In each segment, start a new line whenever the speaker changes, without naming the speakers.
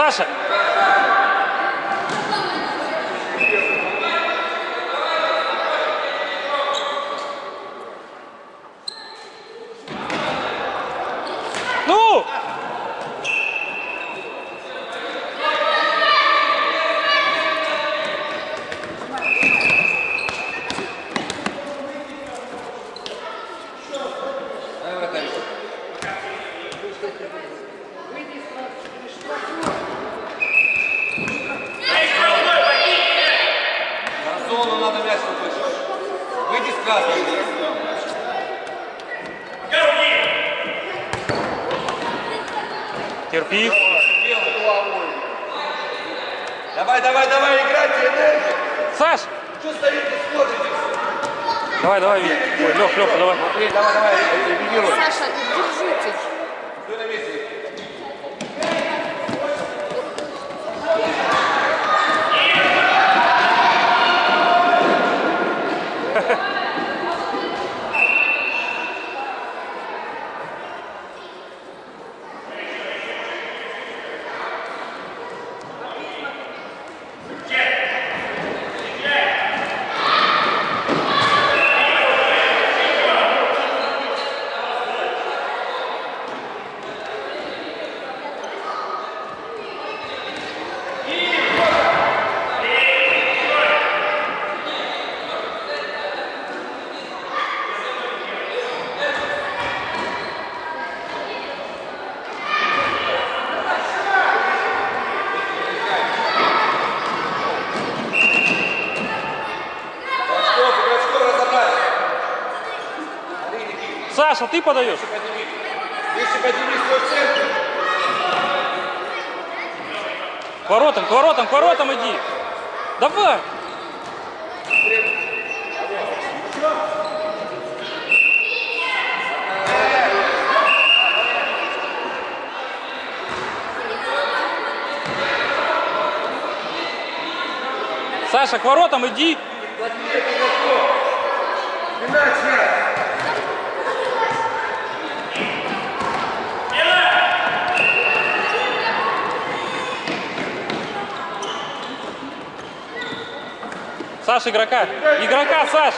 Саша! Терпи.
Давай, давай, давай, играйте, энергию.
Саш!
Что стоите, смотрите?
Давай, давай, Лех, Леха, давай.
Смотри, давай, давай, реагируй.
Саша, держитесь.
Саша, ты подаешь?
Выше подними свой центр.
К воротам, к воротам, к воротам иди. Давай. Саша, к воротам иди.
Иначе.
Саш, игрока. Игрока, Саш.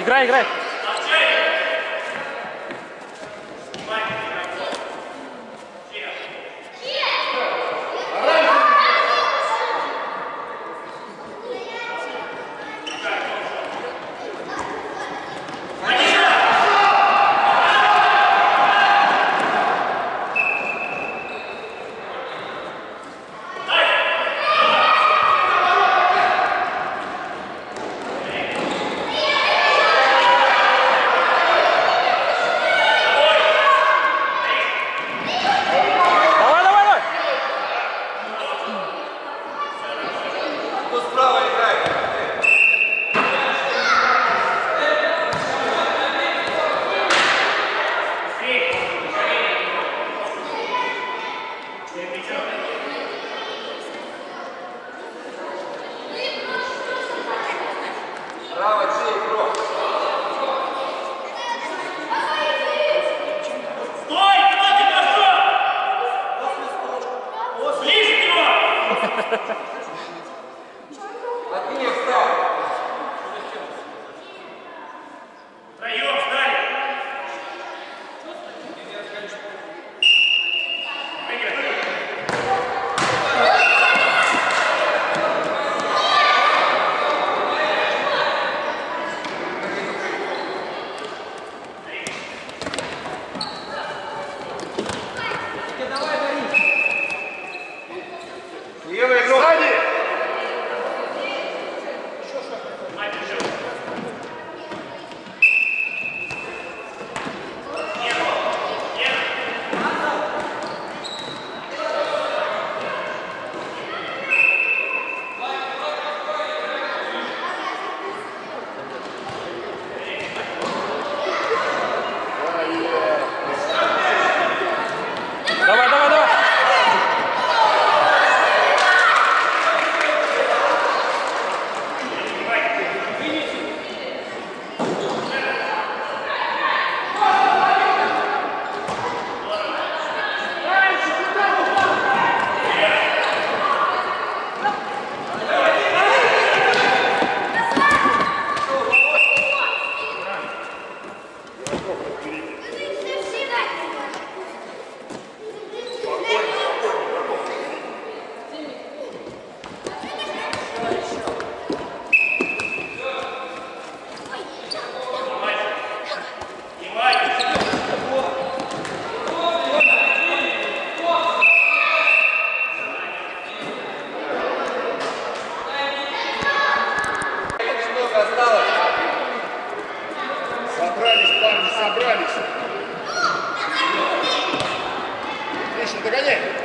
Играй. Играй,
Calle.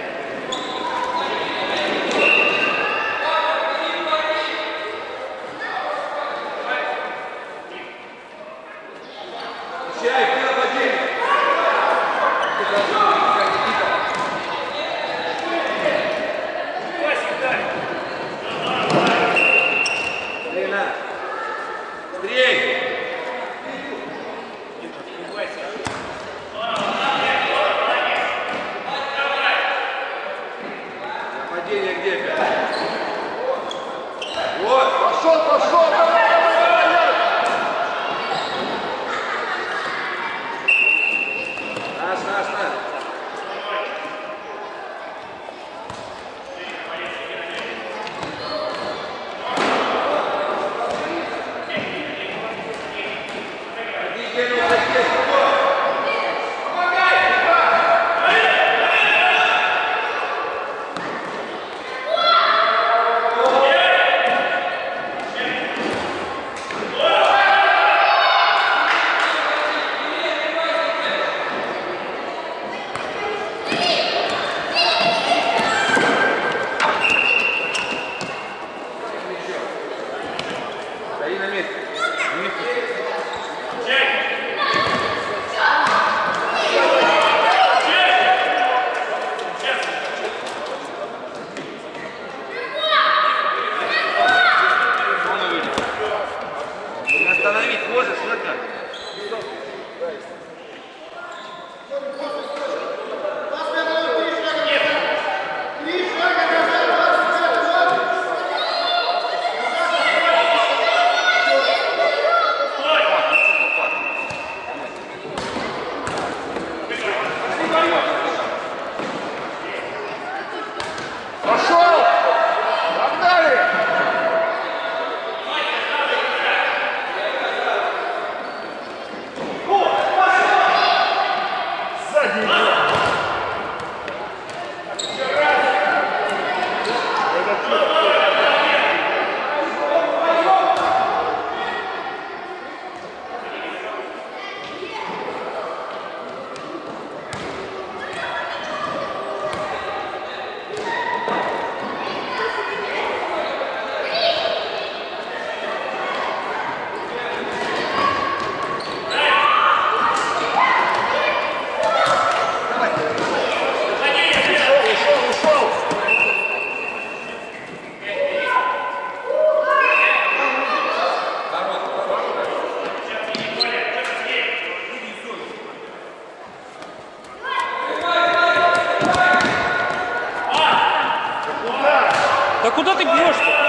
Да куда ты
бьешь-то?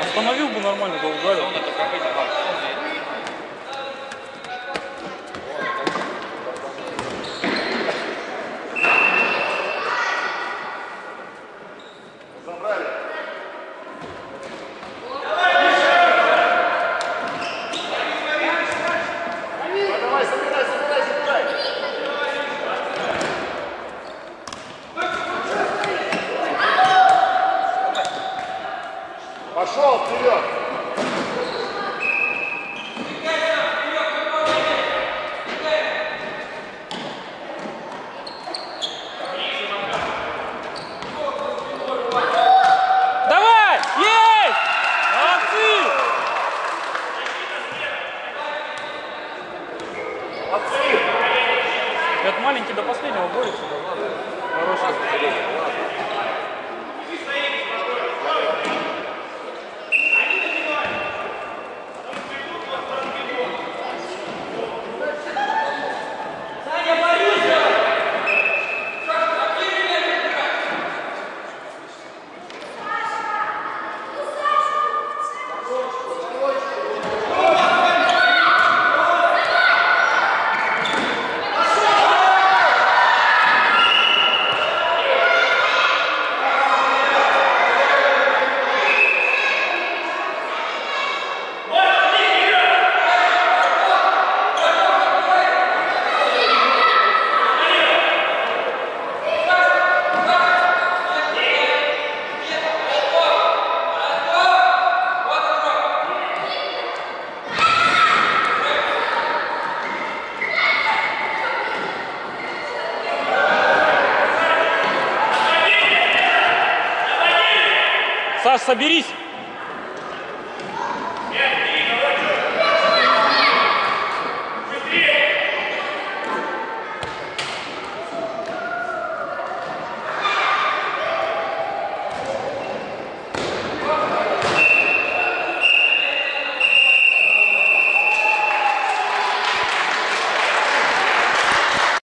Остановил бы нормально, бы ударил. Соберись!